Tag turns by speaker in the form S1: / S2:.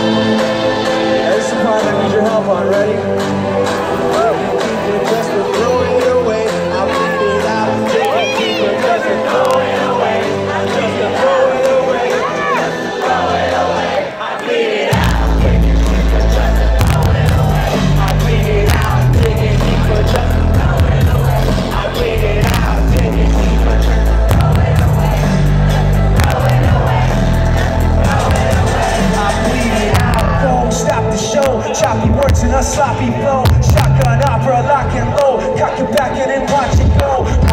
S1: This is the part I need your help on. Ready? sloppy flow. Shotgun opera, lock and load. Cock it back and then watch it go.